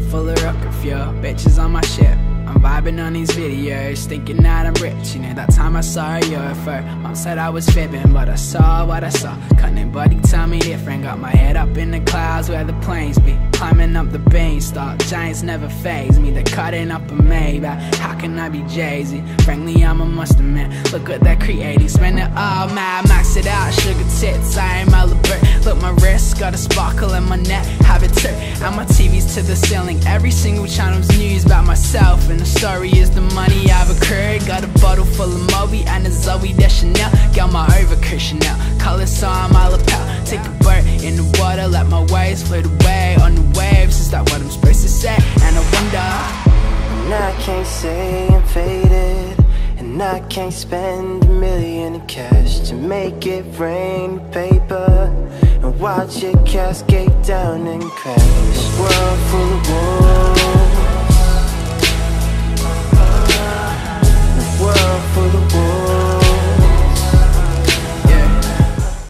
full of rocket fuel, bitches on my ship. I'm vibing on these videos, thinking that I'm rich. You know, that time I saw a UFO, mom said I was fibbing, but I saw what I saw. Couldn't anybody tell me different. Got my head up in the clouds where the planes be. Climbing up the beanstalk, giants never phase me. They're cutting up a Maybach. How can I be Jay Z? Frankly, I'm a must admit. Look what they're creating, spend it all, mad, max it out. Sugar tits, I got a sparkle in my neck, have it too. And my TV's to the ceiling. Every single channel's news about myself, and the story is the money I've accrued. Got a bottle full of Moby and a Zooey Deschanel. Got my overcoat Chanel, I'm my lapel. Take a boat in the water, let my waves float away on the waves. Is that what I'm supposed to say? And I wonder. And I can't say I'm faded. And I can't spend a million in cash to make it rain paper watch it cascade down and crash. World full of wolves